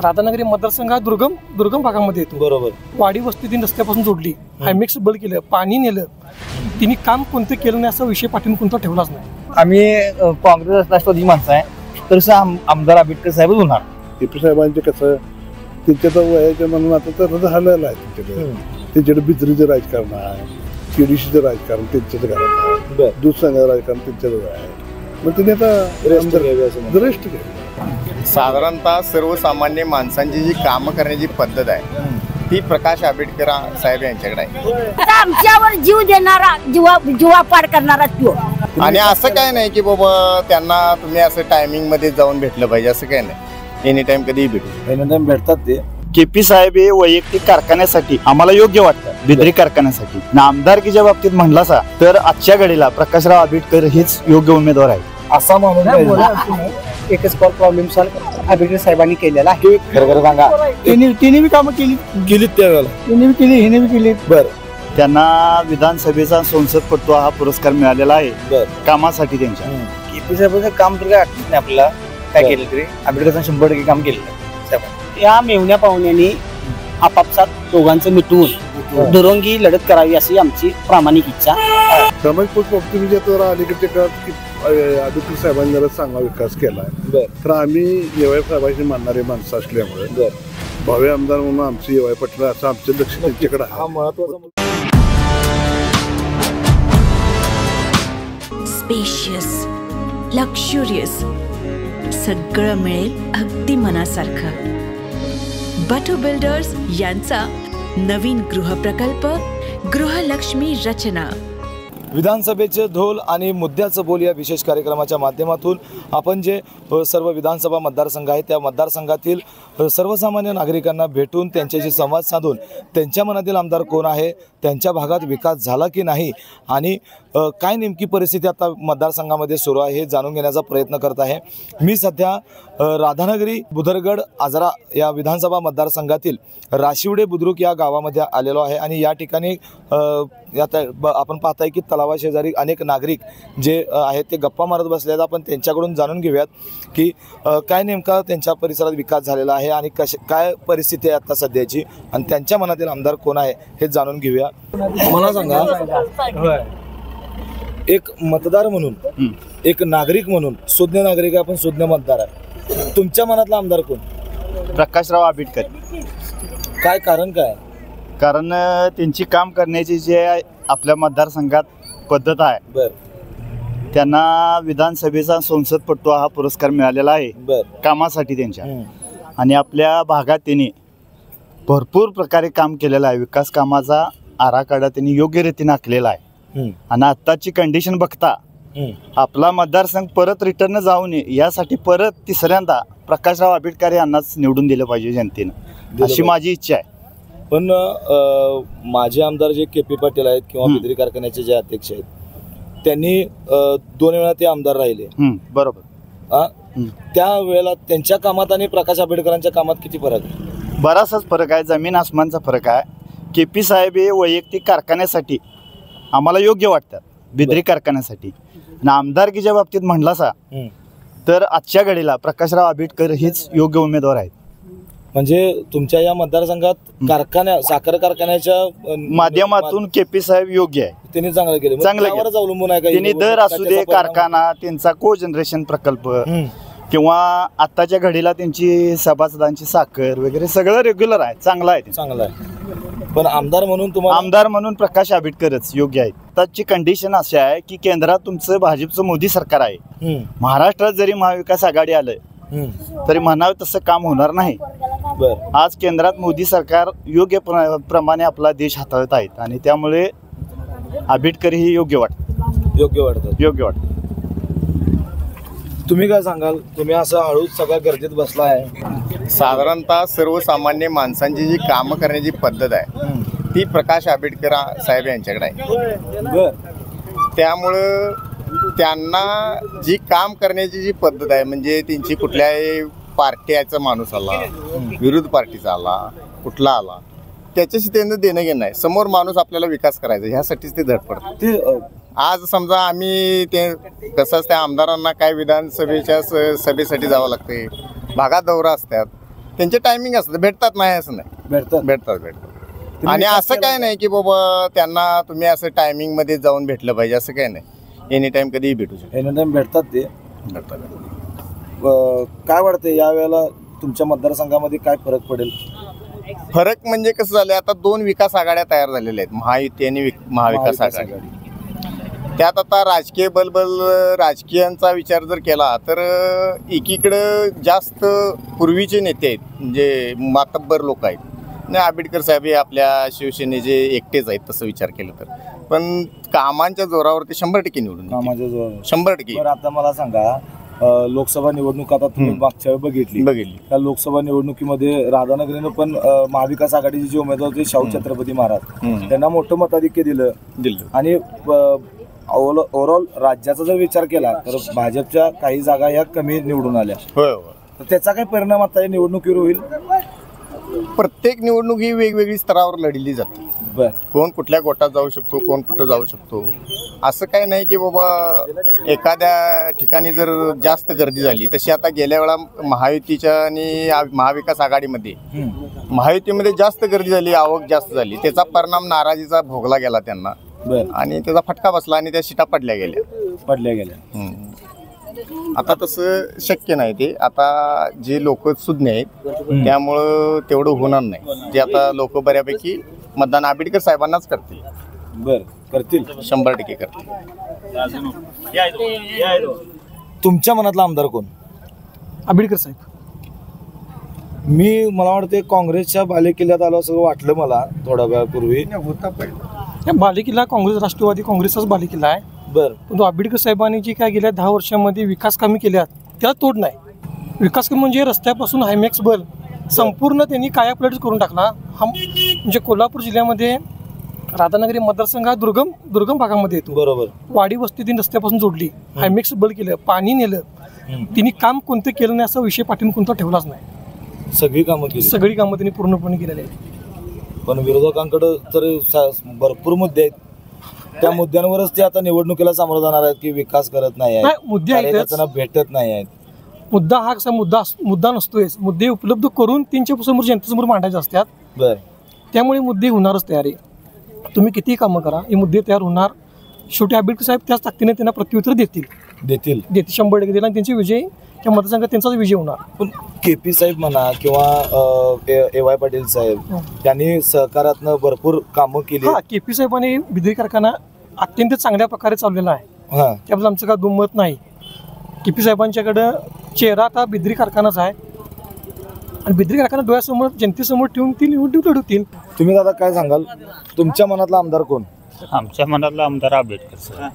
राधानगरी मतदारसंघ हा दुर्गम दुर्गम भागामध्ये येतो. बरोबर. वाडी वस्ती तीन रस्त्यापासून जोडली. हायमेक्स बल केलं पाणी नेलं. तिने काम कोणतं केलं नाही असा विषय पाठीमागे कोणता ठेवलाच नाही. आम्ही काँग्रेस राष्ट्रवादी माणसं आहे. आम- आमदार आंबेडकर साहेबच होणार. टीपी साहेबांचे कसं त्यांच्या तर वयाच्या म्हणून आता तर झालेलं आहे त्यांच्याकडे. त्यांच्याकडे बिजरीचं राजकारण आहे केडीशीचं राजकारण त्यांच्याच घरात आहे. बर. दूध सांगायचं राजकारण त्यांच्याच आहे. मग त्यांनी आता रेस्ट घ्यावी असं. रेस्ट घ्यावी. साधारणतः सर्वसामान्य माणसांची जी कामं करण्याची पद्धत आहे ती प्रकाश आंबेडकर साहेब यांच्याकडे आहे. आमच्यावर जीव देणारा जीवा जीवापाड करणारा तो. आणि असं काय नाही की बाबा त्यांना तुम्ही असं टायमिंगमध्ये जाऊन भेटलं पाहिजे असं काय नाही. एनी टाइम कधीही भेटू. पहिल्यांदा भेटतात ते. केपी साहेब हे वैयक्तिक कारखान्यासाठी आम्हाला योग्य वाटतं बिद्री कारखान्यासाठी. आमदारकीच्या बाबतीत म्हणलासा तर आजच्या घडीला प्रकाशराव आंबेडकर हेच योग्य उमेदवार आहे असा माणूस पाहिजे. एकच कॉल प्रॉब्लेम सॉल्व्ह आंबेडकर साहेबांनी केलेला आहे. खरं खरं सांगा. त्यांनी तिने बी कामं केली. गेलीत त्यावेळेला त्यांनी बी केली हिने बी केली. बर. त्यांना विधानसभेचा संसदपटू हा पुरस्कार मिळालेला आहे. बर. कामासाठी त्यांच्या. केपी साहेबांचं काम तर काय आठवत नाही आपल्याला. काय केलं तरी. आंबेडकरांचं शंभर टक्के काम केलेलं आहे. या मेवण्या पाहुण्यांनी आपापसात दोघांचं मिटवून दुरंगी लढत करावी अशी आमची प्रामाणिक इच्छा. सामाजिक बाबतीत तर अलीकडच्या काळात आदित्य साहेबांनी जरा चांगला विकास केला आहे बर. तर आम्ही येवाय साहेबांशी मानणारे माणसं असल्यामुळे भावी आमदार म्हणून आमचे येवाय पटलं असं आमचं लक्ष त्यांच्याकडे हा महत्त्वाचा. स्पेशियस लक्झुरियस सगळं मिळेल अगदी मनासारखं. बटू बिल्डर्स यांचा नवीन गृहप्रकल्प गृहलक्ष्मी रचना. विधानसभेचे ढोल आणि मुद्द्याचं बोल या विशेष कार्यक्रमाच्या माध्यमातून आपण जे सर्व विधानसभा मतदारसंघ आहेत त्या मतदारसंघातील सर्वसामान्य नागरिकांना भेटून त्यांच्याशी संवाद साधून त्यांच्या मनातील आमदार कोण आहे त्यांच्या भागात विकास झाला की नाही आणि काय नेमकी परिस्थिती आता मतदारसंघामध्ये सुरू आहे हे जाणून घेण्याचा प्रयत्न करत आहे. मी सध्या राधानगरी बुधरगड आजरा या विधानसभा मतदारसंघातील राशिवडे बुद्रुक या गावामध्ये आलेलो आहे आणि या ठिकाणी आपण पाहताय की तलावाशेजारी अनेक नागरिक जे आहेत ते गप्पा मारत बसले आहेत. आपण त्यांच्याकडून जाणून घेऊयात की काय नेमका त्यांच्या परिसरात विकास झालेला आहे आणि कश काय परिस्थिती आहे आता सध्याची आणि त्यांच्या मनातील आमदार कोण आहे हे जाणून घेऊया. मला सांगा. एक मतदार म्हणून एक नागरिक म्हणून सुज्ञ नागरिक आहे, आपण सुज्ञ मतदार आहे. तुमच्या मनातला आमदार कोण? प्रकाशराव आंबेडकर. काय कारण काय? कारण त्यांची काम करण्याची जे आपल्या मतदारसंघात पद्धत आहे बर. त्यांना विधानसभेचा संसदपटू हा पुरस्कार मिळालेला आहे कामासाठी त्यांच्या. आणि आपल्या भागात त्यांनी भरपूर प्रकारे काम केलेलं आहे विकास कामाचा आराखडा त्यांनी योग्य रीतीने आखलेला आहे. आणि आत्ताची कंडिशन बघता. आपला मतदारसंघ परत रिटर्न जाऊ नये यासाठी परत तिसऱ्यांदा प्रकाशराव आंबेडकर यांनाच निवडून दिलं पाहिजे जनतेनं अशी. माझी इच्छा आहे पण माजी आमदार जे के पी पाटील आहेत किंवा. बिद्री कारखान्याचे जे अध्यक्ष आहेत त्यांनी दोन वेळा ते आमदार राहिले बरोबर. त्या वेळेला त्यांच्या कामात आणि प्रकाश आंबेडकरांच्या कामात किती फरक आहे बराचसाच फरक आहे जमीन आसमानचा फरक आहे के पी साहेब हे वैयक्तिक कारखान्यासाठी आम्हाला योग्य वाटतात बिद्री कारखान्यासाठी आणि आमदारकीच्या बाबतीत म्हणलासा. तर आजच्या घडीला प्रकाशराव आंबेडकर हेच योग्य उमेदवार आहेत म्हणजे तुमच्या या मतदारसंघात कारखान्या साखर कारखान्याच्या माध्यमातून के पी साहेब योग्य आहे त्यांनी चांगलं केलं चांगलं अवलंबून आहे त्यांनी दर? असू दे? कारखाना त्यांचा को जनरेशन प्रकल्प. किंवा आत्ताच्या घडीला त्यांची सभासदांची साखर वगैरे सगळं रेग्युलर आहे चांगलं आहे. चांगलं आहे पण आमदार म्हणून तुम्हाला आमदार म्हणून प्रकाश आंबेडकरच योग्य आहेत. आताची कंडिशन अशी आहे की केंद्रात तुमचं भाजपचं मोदी सरकार आहे. महाराष्ट्रात जरी महाविकास आघाडी आलं हम्म. तरी म्हणावं तसं काम होणार नाही. आज केंद्रात मोदी सरकार योग्य प्र- प्रमाणे आपला देश हाताळत आहेत आणि त्यामुळे आंबेडकर ही योग्य वाटतं. योग्य वाटतं. योग्य वाटतं. तुम्ही काय सांगाल? तुम्ही असं हळूच सगळ्या गर्दीत बसला आहे. साधारणतः सर्वसामान्य माणसांची जी कामं करण्याची पद्धत आहे ती प्रकाश आंबेडकर साहेब यांच्याकडे आहे. बर. त्यामुळं त्यांना जी काम करण्याची जी पद्धत आहे म्हणजे त्यांची कुठल्याही पार्टीचा माणूस आला विरोध पार्टीचा आला कुठला आला त्याच्याशी त्यांना देणं घेणं आहे समोर माणूस आपल्याला विकास करायचा ह्यासाठीच ते धडपडतात. ते आज समजा आम्ही ते कसंच त्या आमदारांना काय विधानसभेच्या स- सभेसाठी जावं लागते. भागात दौरा असतात. त्यांचे टायमिंग असतात. भेटतात नाही असं नाही. भेटतात. भेटतात भेटतात. आणि असं काय नाही की बाबा त्यांना तुम्ही असं टायमिंगमध्ये जाऊन भेटलं पाहिजे असं काय नाही. एनी टाइम कधीही भेटू शकतो. एनी टाइम भेटतात ते. भेटतात. अं, काय वाटते यावेळेला तुमच्या मतदारसंघामध्ये काय फरक पडेल? फरक म्हणजे कसं झालं आता दोन विकास आघाड्या तयार झालेल्या आहेत. महायुती आणि विक- महाविकास महाविकास आघाडी. त्यात आता राजकीय बलबल राजकीयांचा विचार जर केला तर एकीकडं जास्त पूर्वीचे नेते आहेत म्हणजे मातब्बर लोक आहेत आणि आंबेडकर साहेब हे आपल्या शिवसेनेचे एकटेच आहेत तसं विचार केलं तर पण कामांच्या जोरावर ते शंभर टक्के निवडून. कामाच्या जोर शंभर टक्के बरं आता मला सांगा अं, लोकसभा निवडणूक आता तुम्ही हम्म. मागच्या वेळी बघितली बघितली त्या लोकसभा निवडणुकीमध्ये राधानगरीनं पण अं, महाविकास आघाडीचे जे उमेदवार होते शाहू हम्म. छत्रपती महाराज हम्म. त्यांना मोठं मताधिक्य दिलं दिल्ली आणि ओव्हरऑल राज्याचा जर विचार केला तर भाजपच्या काही जागा ह्या कमी निवडून आल्या. होय होय. तर त्याचा काय परिणाम आता या निवडणुकीवर होईल? प्रत्येक निवडणूक ही वेगवेगळी स्तरावर लढली जाते. बर. कोण कुठल्या गोटात जाऊ शकतो कोण कुठं जाऊ शकतो. असं काही नाही की बाबा एखाद्या ठिकाणी जर जास्त गर्दी झाली तशी आता गेल्या वेळा महायुतीच्या आणि आ- महाविकास आघाडीमध्ये महायुतीमध्ये जास्त गर्दी झाली आवक जास्त झाली त्याचा परिणाम नाराजीचा भोगला गेला त्यांना. बर. आणि त्याचा फटका बसला आणि त्या शिटा पडल्या गेल्या. पडल्या गेल्या. हम्म. आता तसं शक्य नाही ते. आता जे लोक सुज्ञ आहेत त्यामुळं तेवढं होणार नाही. ते आता लोक बऱ्यापैकी मतदान आंबेडकर साहेबांनाच करतील. बर. करतील. शंभर टक्के करतील. तुमच्या मनातला आमदार कोण? आंबेडकर साहेब. मी मला वाटते काँग्रेसच्या बालेकिल्ल्यात आलो असं वाटलं मला थोड्या वेळापूर्वी. या बालेकिल्ला काँग्रेस राष्ट्रवादी काँग्रेसचाच बालेकिल्ला आहे. बर. परंतु आंबेडकर साहेबांनी जी काय गेल्या दहा वर्षामध्ये विकास कामे केल्यात त्याला तोड नाही. विकास कामे म्हणजे रस्त्यापासून हायमॅक्स बल संपूर्ण त्यांनी कायापलट करून टाकला. हा म्हणजे कोल्हापूर जिल्ह्यामध्ये राधानगरी मतदारसंघ हा दुर्गम दुर्गम भागामध्ये येतो. बरोबर. वाडी वस्ती तीन रस्त्यापासून जोडली हायमॅक्स बल केलं पाणी नेलं. तिने काम कोणतं केलं नाही असा विषय पाठीन कोणता ठेवलाच नाही. सगळी कामं केली. सगळी कामं त्यांनी पूर्णपणे केलेली आहेत. पण विरोधकांकडे तर सा- भरपूर मुद्दे आहेत. त्या मुद्द्यांवरच ते आता निवडणुकीला सामोरं जाणार आहेत की विकास करत नाही आहेत. नाही, मुद्दे. कार्यकर्त्यांना भेटत नाही आहेत. मुद्दा हा कसा मुद्दा अस- मुद्दा नसतोयच. मुद्दे उपलब्ध करून त्यांच्यासमोर जनतेसमोर मांडायचे असतात. बर. त्यामुळे मुद्दे होणारच तयार आहे. तुम्ही कितीही कामं करा हे मुद्दे तयार होणार. शेवटी आंबेडकर साहेब त्याच ताकदीने त्यांना प्रत्युत्तर देतील. देतील. देतील शंभर टक्के देतील. आणि त्यांचे विजय त्या मतदारसंघात त्यांचाच विजय होणार. पण के पी साहेब म्हणा किंवा ए वाय पाटील साहेब यांनी सहकारातनं भरपूर कामं केली. हा के पी साहेबांनी बिद्री कारखाना अत्यंत चांगल्या प्रकारे चाललेला आहे. हा. त्याबद्दल आमचं काय दुमत नाही. के पी साहेबांच्याकडं चेहरा आता बिद्री कारखानाच आहे. आणि बिद्री कारखाना डोळ्यासमोर जनतेसमोर ठेवून ती निवडणूक लढवतील तुम्ही दादा काय सांगाल? तुमच्या मनातला आमदार कोण? आमच्या मनातला आमदार आंबेडकर सर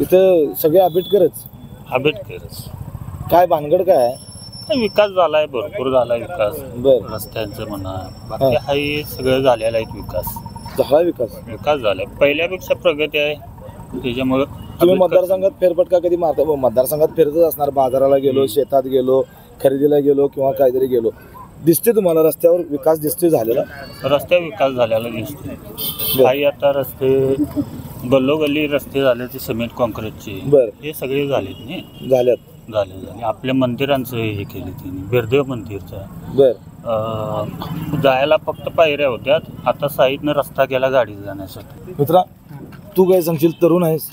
इथं सगळे आंबेडकरच. आंबेडकरच. काय भानगड काय आहे? काय विकास झालाय भरपूर झालाय विकास. बर. रस्त्यांचं म्हणा बाकी हाही सगळं झालेलं आहे विकास. झाला विकास. विकास झालाय. पहिल्यापेक्षा प्रगती आहे. त्याच्यामुळं तुम्ही मतदारसंघात फेरफटका कधी मारता? मग मतदारसंघात फिरतच असणार. बाजाराला गेलो शेतात गेलो खरेदीला गेलो किंवा काहीतरी गेलो. दिसते तुम्हाला रस्त्यावर विकास दिसतोय झालेला? रस्त्यावर विकास झालेला दिसतो काही आता रस्ते गल्लोगल्ली रस्ते झाले ते सिमेंट कॉन्क्रीटचे बर. हे सगळे झालेत नाही झाल्यात झाले झाले. आपल्या मंदिरांचं हे केले त्यांनी बिरदेव मंदिरचं. बर. अं, जायला फक्त पायऱ्या होत्या. आता साईडनं रस्ता केला गाडी जाण्यासाठी. मित्रा तू काय सांगशील? तरुण आहेस.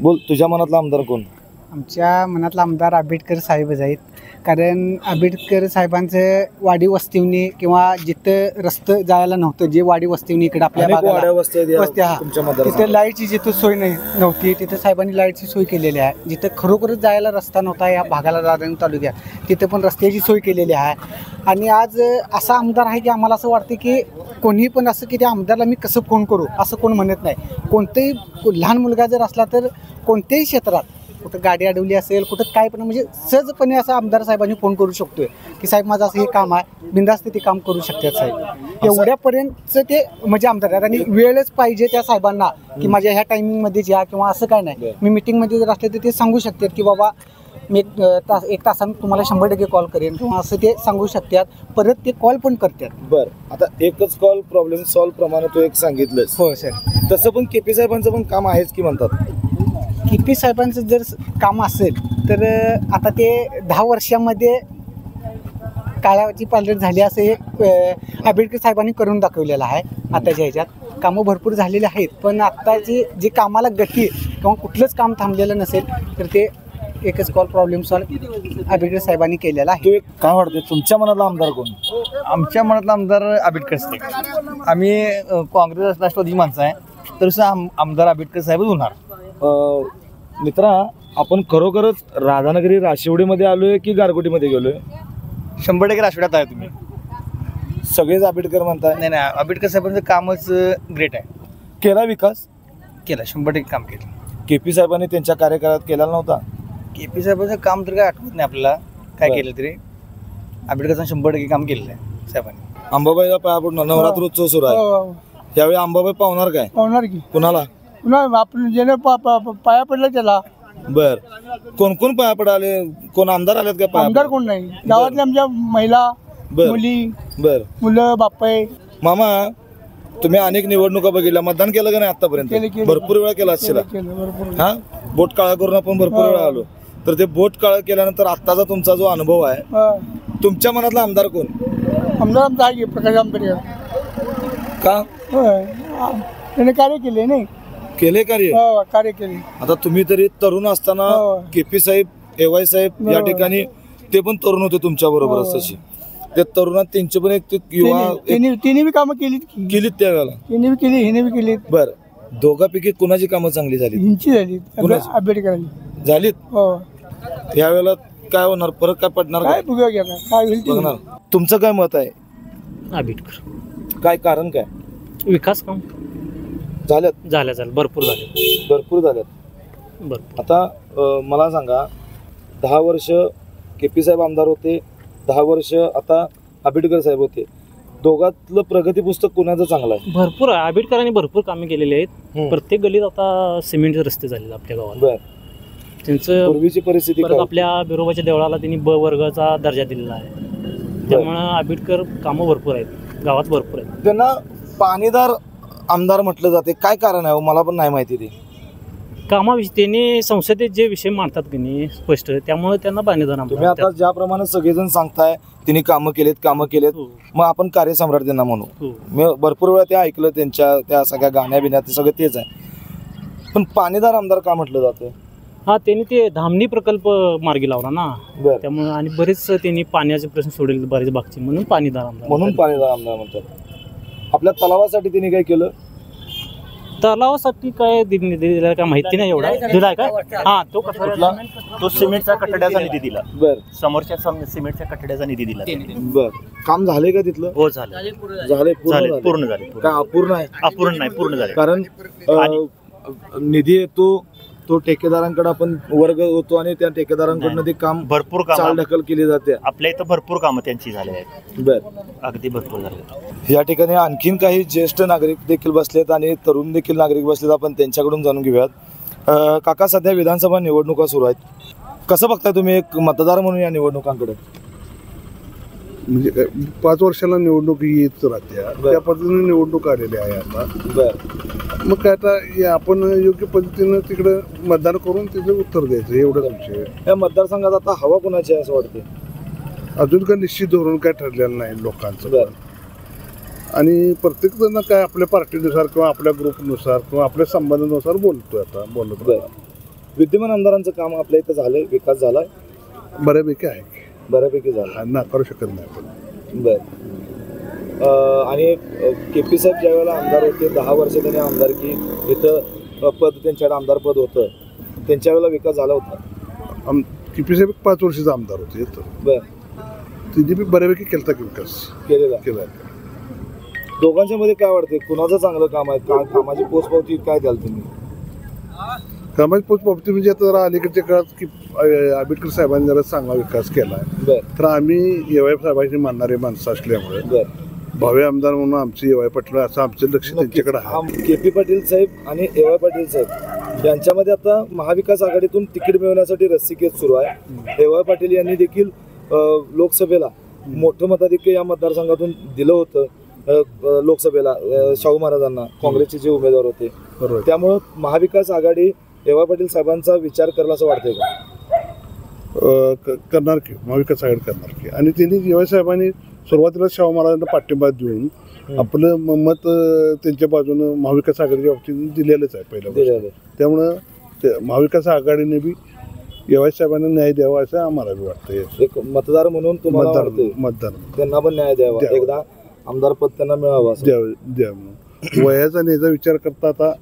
बोल तुझ्या मनातला आमदार कोण? आमच्या मनातला आमदार आंबेडकर साहेबच आहेत. कारण आंबेडकर साहेबांचं वाडी वस्तीवनी किंवा जिथं रस्तं जायला नव्हतं जे वाडी वस्तीवनी इकडे आपल्या अनेक वाड्या भागाला वस्त्या आहेत या वस्त्या हा. तुमच्या तिथे मतदारसंघात लाईटची जिथं सोय नाही नव्हती तिथं साहेबांनी लाईटची सोय केलेली आहे. जिथं खरोखरच जायला रस्ता नव्हता या भागाला राजधानी तालुक्यात तिथं पण रस्त्याची सोय केलेली आहे. आणि आज असा आमदार आहे की आम्हाला असं वाटतं की कोणी पण असं की त्या आमदारला मी कसं फोन करू असं कोण म्हणत नाही. कोणतेही लहान मुलगा जर असला तर कोणत्याही क्षेत्रात कुठं गाडी अडवली असेल कुठं काय पण म्हणजे सहजपणे असं आमदार साहेबांनी फोन करू शकतोय की साहेब माझं असं हे काम आहे बिंदास्त ते काम करू शकतात साहेब. एवढ्यापर्यंतचं ते म्हणजे आमदार आहेत. आणि वेळच पाहिजे त्या साहेबांना की माझ्या ह्या टायमिंगमध्येच या किंवा असं काय नाही. मी मिटिंगमध्ये जर असले तर ते सांगू शकतात की बाबा मी एक तास एक तासानं तुम्हाला शंभर टक्के कॉल करेन किंवा असं ते सांगू शकतात. परत ते कॉल पण करतात. बर. आता एकच कॉल प्रॉब्लेम सॉल्व प्रमाणे तू एक सांगितलंस. हो सर तसं पण केपी साहेबांचं पण काम आहेच की म्हणतात. के पी साहेबांचं जर काम असेल तर आता ते दहा वर्षामध्ये काळाची पालट झाली असं एक अ, आंबेडकर साहेबांनी करून दाखवलेलं आहे आताच्या ह्याच्यात. कामं भरपूर झालेली आहेत पण आत्ताची जी कामाला गती किंवा कुठलंच काम थांबलेलं नसेल तर ते एकच कॉल प्रॉब्लेम सॉल्व आंबेडकर साहेबांनी केलेला आहे. काय वाटते तुमच्या मनातला आमदार कोण? आमच्या मनातला आमदार आंबेडकर असते आम्ही काँग्रेस राष्ट्रवादी माणसं आहे तर आमदार आंबेडकर साहेबच होणार. मित्रा आपण खरोखरच राधानगरी राशिवडीमध्ये आलोय की गारगोटीमध्ये गेलोय? शंभर टक्के राष्ट्रवादात आहे तुम्ही. सगळेच आंबेडकर म्हणताय. नाही नाही आंबेडकर साहेबांचं कामच ग्रेट आहे. केला विकास? केला शंभर टक्के काम केलं. के पी साहेबांनी त्यांच्या कार्यकाळात केलेला नव्हता? के पी साहेबांचं काम तर काय आठवत नाही आपल्याला. काय बरं. केलं तरी. आंबेडकरांचं शंभर टक्के काम केलेलं आहे साहेबांनी. अंबाबाईला पाया पडून नवरात्र उत्सव सुरू आहे. त्यावेळी अंबाबाई पावणार काय? पावणार की. कुणाला? पुन्हा आपण ज्याने पा- पा- पा- पाया पडला त्याला. बर. कोण कोण पाया पडाले? कोण आमदार आलेत का पाया आमदार कोण नाही. गावातल्या आमच्या महिला बर. मुली बर. मुलं बापाई मामा तुम्ही अनेक निवडणुका बघितल्या. मतदान केलं का नाही केलं, आतापर्यंत? केलं. भरपूर वेळा केला असेल केलं केलं भरपूर हा? बोट काळा करून आपण भरपूर हा. वेळा आलो. तर ते बोट काळा केल्यानंतर आत्ताचा तुमचा जो अनुभव आहे हा. तुमच्या मनातला आमदार कोण? आमदार आमचा आहे की प्रकाश आंबेडकर. का? होय. आ- त्याने कार्य केले नाही. केले कार्य हो कार्य केले. आता तुम्ही तरी तरुण असताना हो. के पी साहेब एवाय साहेब या हो. ठिकाणी ते पण तरुण होते तुमच्या बरोबरच हो. तशी त्या तरुणात त्यांचे पण एक ते युवा एक तिने बी कामं केलीत की. केलीत त्यावेळेला तिने बी केली हिने बी केली बर. दोघापैकी कुणाची कामं चांगली झाली हिंची झाली कुणाची? आंबेडकरांनी झालीत? हो. यावेळेला काय होणार? परत काय पडणार काय काय काय होईल ते होईल. बघणार तुमचं काय मत आहे? आंबेडकर. काय कारण काय? विकास काम. झाल्यात? झाल्या झालं भरपूर झाले. भरपूर झाल्यात. भरपूर. आता अ, मला सांगा दहा वर्ष के पी साहेब आमदार होते दहा वर्ष आता आंबेडकर साहेब होते. दोघातलं प्रगती पुस्तक कुणाचं चांगलं आहे? भरपूर आहे. आंबेडकरांनी भरपूर कामे केलेली आहेत. हम्म. प्रत्येक गलीत आता सिमेंटचे रस्ते झालेले आपल्या गावाला. बर. त्यांचं पूर्वीची परिस्थिती परत काय? आपल्या बिरोबाच्या देवळाला त्यांनी ब वर्गाचा दर्जा दिलेला आहे. त्यामुळं आंबेडकर कामं भरपूर आहेत. गावात भरपूर आहेत. त्यांना पाणीदार आमदार म्हटलं जाते. काय कारण आहे हो? मला पण नाही माहिती ते. कामाविषयी त्यांनी संसदेत जे विषय मांडतात की नाही स्पष्ट त्यामुळे त्यांना बांधदान तुम्ही आता ज्याप्रमाणे सगळेजण सांगताय तिने कामं केलेत कामं केलेत हो. मग आपण कार्यसम्राट त्यांना म्हणू हो. मी भरपूर वेळा ते ऐकलं त्यांच्या त्या सगळ्या गाण्या बिण्यात ते सगळं तेच आहे. पण पाणीदार आमदार का म्हटलं जातं हा त्यांनी ते धामणी प्रकल्प मार्गी लावला ना. बर. त्यामुळे आणि बरेच त्यांनी पाण्याचे प्रश्न सोडले बरेच बागची. म्हणून पाणीदार आमदार म्हणून पाणीदार आमदार म्हणतात. आपल्या तलावासाठी तिने काय केलं? तलावासाठी काय दिला काय माहिती नाही एवढा. दिलाय का? हा तो कुठला? तो सिमेंटचा कठड्याचा निधी दिला. बर. समोरच्या सम- सिमेंटच्या कठड्याचा निधी दिला त्यांनी. बर. काम झाले का तिथलं? हो झालं. झाले झाले. पूर्ण पूर्ण झाले पूर्ण. काय अपूर्ण आहे? अपूर्ण नाही पूर्ण झाले. कारण अ, निधी येतो तो ठेकेदारांकडे आपण वर्ग होतो आणि त्या ठेकेदारांकडनं ते काम भरपूर चाल काम ढकल केली जाते. आपल्या इथं भरपूर कामं त्यांची झाली आहेत. बर. अगदी भरपूर झाले या ठिकाणी आणखीन काही ज्येष्ठ नागरिक देखील बसलेत आणि तरुण देखील नागरिक बसलेत. आपण त्यांच्याकडून जाणून घेऊयात. काका सध्या विधानसभा निवडणुका सुरू आहेत. कसं बघताय तुम्ही एक मतदार म्हणून या निवडणुकांकडे? म्हणजे पाच वर्षाला निवडणूक येत राहते. बर. त्या पद्धतीने निवडणूक आलेली आहे आता. मग काय आता आपण योग्य पद्धतीनं तिकडं मतदान करून त्याचं उत्तर द्यायचं एवढंच विषय. या मतदारसंघात आता हवा कुणाची आहे असं वाटते अजून काय निश्चित धोरण काय ठरलेलं नाही लोकांचं. आणि प्रत्येक जण काय आपल्या पार्टीनुसार किंवा आपल्या ग्रुपनुसार किंवा आपल्या संबंधानुसार बोलतोय आता बोलत बर. विद्यमान आमदारांचं काम आपल्या इथं झालंय विकास झालाय. बऱ्यापैकी आहे. बऱ्यापैकी झाला. हा, नाकारू शकत नाही आपण. बर. आणि के पी साहेब ज्या वेळेला आमदार होते दहा वर्ष त्यांनी आमदारकी इथं पद त्यांच्याकडे आमदार पद होतं. त्यांच्या वेळेला विकास झाला होता. आम किपी साहेब पाच वर्षाचा आमदार होते इथं. बर. तिने बी बऱ्यापैकी केलता की विकास. केलेला. केला. दोघांच्या मध्ये काय वाटते कुणाचं चांगलं काम आहे? का कामाची पोचपावती काय द्याल तुम्ही? कामाची पोचपावती म्हणजे आता जरा अलीकडच्या काळात की आंबेडकर साहेबांनी जरा चांगला विकास केला तर आम्ही एवाय साहेबांची मानणारे माणसं असल्यामुळे भावे आमदार म्हणून आमचे एवाय पाटील असं आमचं लक्ष त्यांच्याकडे आहे. के पी पाटील साहेब आणि ए वाय पाटील साहेब यांच्यामध्ये आता महाविकास आघाडीतून तिकीट मिळवण्यासाठी रस्सीकेस सुरू आहे. ए वाय पाटील यांनी देखील लोकसभेला मोठं मताधिक्य या मतदारसंघातून दिलं होतं. लोकसभेला शाहू महाराजांना काँग्रेसचे जे उमेदवार होते. बरोबर. त्यामुळं महाविकास आघाडी देवा पाटील साहेबांचा विचार करला असं वाटतंय का? करणार की महाविकास आघाडी करणार की. आणि त्यांनी जेव्हा साहेबांनी सुरुवातीला शाहू महाराजांना पाठिंबा देऊन आपलं मत त्यांच्या बाजूनं महाविकास आघाडीच्या बाबतीत दिलेलंच आहे पहिल्या. त्यामुळं ते महाविकास आघाडीने बी साहेबांना न्याय द्यावा असं आम्हाला बी वाटतं एक मतदार म्हणून तुम्हाला मतदार त्यांना पण न्याय द्यावा. द्यावा. एकदा आमदार पद त्यांना मिळावं द्यावं द्या म्हणून वयाचा याचा विचार करता आता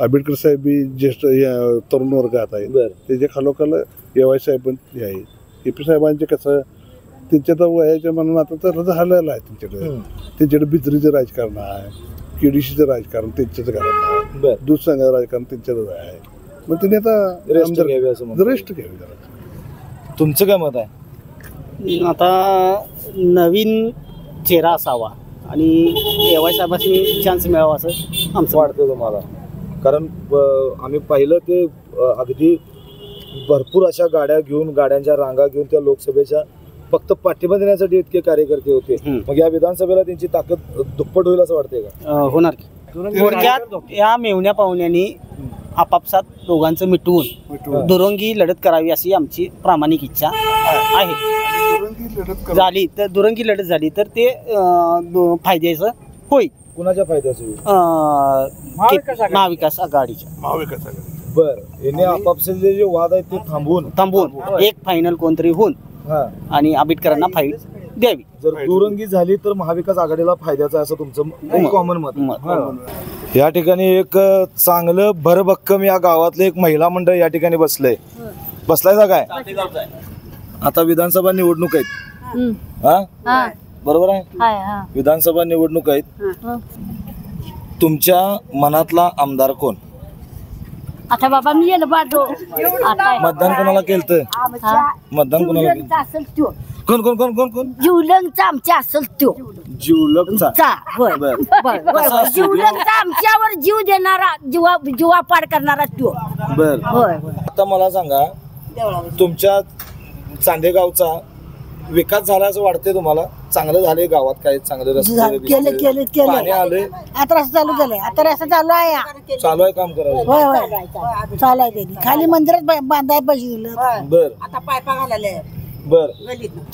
आंबेडकर साहेब बी ज्येष्ठ या तरुण वर्गात आहे बरं. त्याच्या खालोखाल एवाय साहेब पण हे आहे ए पी साहेबांचे कसं त्यांच्या तर वयाच्या म्हणून आता तर झालेलं आहे त्यांच्याकडे. त्यांच्याकडे बिजरीचं राजकारण आहे केडीसीचं राजकारण त्यांच्याच घरात आहे. बरं. दूध संघाचं राजकारण त्यांच्याच आहे. मग त्यांनी आता रेस्ट आमदार- घ्यावी असं म्हणतो. रेस्ट घ्यावी जरा. तुमचं काय मत आहे? आता नवीन चेहरा असावा आणि एवाय साहेबांनी चान्स मिळावा असं आमचं वाटतं तुम्हाला? कारण आम्ही पाहिलं ते अगदी भरपूर अशा गाड्या घेऊन गाड्यांच्या रांगा घेऊन त्या लोकसभेच्या फक्त पाठिंबा देण्यासाठी इतके कार्यकर्ते होते. मग या विधानसभेला त्यांची ताकद दुप्पट होईल असं वाटतंय का? होणार की? थोडक्यात या मेवण्या पाहुण्यांनी आपापसात दोघांचं मिटवून दुरंगी लढत करावी अशी आमची प्रामाणिक इच्छा आहे. झाली तर दुरंगी लढत झाली तर ते फायद्याचं होईल. कुणाच्या फायद्याचं होईल महाविकास आघाडीच्या. महाविकास आघाडी. बर. याने आपापसातले जे वाद आहेत ते थांबवून. थांबवून. एक फायनल कोणतरी होऊन हा. आणि आंबेडकरांना फाईल द्यावी. जर दुरंगी झाली तर महाविकास आघाडीला फायद्याचं आहे असं तुमचं कॉमन मत. आहे. हा. या ठिकाणी एक अ, चांगलं भरभक्कम या गावातलं एक महिला मंडळ या ठिकाणी बसलंय. बसलाय का काय आता विधानसभा निवडणूक आहेत. हा. बरोबर आहे? विधानसभा निवडणूक आहेत. तुमच्या मनातला आमदार कोण? आता बाबा मी येलं बाजू. आता मतदान कोणाला केलं मतदान कोणाला केलं कोण कोण कोण कोण कोण? जिवलंगचा आमच्या असेल तो. जिवलगचा? चा होय. बर. बर, बर. जिवलंगचा आमच्यावर जीव देणारा जीवा जीवापाड करणारा तो. बर. होय. आता मला सांगा तुमच्या चांदेगावचा विकास झाला असं वाटतंय तुम्हाला? चांगलं झालंय गावात काय चांगले रस्ते झालं, केलं, बिस्ते? केलं, केलं. पाणी आले आता रस्ता चालू झालाय. आता रस्ता चालू आहे. चालू आहे काम करायचं होय होय. चालू आहे त्यांनी. खाली मंदिरात बा- दिलं बर. आता पायपा घालायला. बर.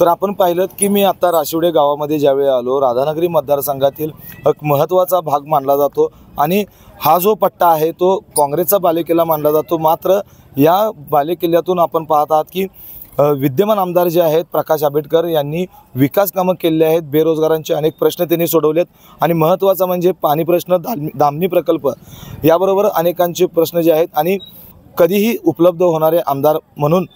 तर आपण पाहिलं की मी आता राशिवडे गावामध्ये ज्यावेळी आलो राधानगरी मतदारसंघातील एक महत्त्वाचा भाग मानला जातो. आणि हा जो पट्टा आहे तो काँग्रेसचा बालेकिल्ला मानला जातो. मात्र या बालेकिल्ल्यातून आपण पाहत आहात की विद्यमान आमदार जे आहेत प्रकाश आंबेडकर यांनी विकास कामं केलेली आहेत बेरोजगारांचे अनेक प्रश्न त्यांनी सोडवलेत आणि महत्त्वाचा म्हणजे पाणी प्रश्न दाम दामणी प्रकल्प याबरोबर अनेकांचे प्रश्न जे आहेत आणि कधीही उपलब्ध होणारे आमदार म्हणून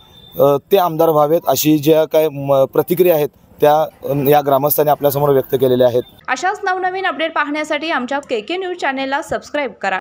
ते आमदार व्हावेत अशी ज्या काय म, प्रतिक्रिया आहेत त्या या ग्रामस्थांनी आपल्यासमोर व्यक्त केलेल्या आहेत. अशाच नवनवीन अपडेट पाहण्यासाठी आमच्या के के न्यूज चॅनेलला सबस्क्राईब करा.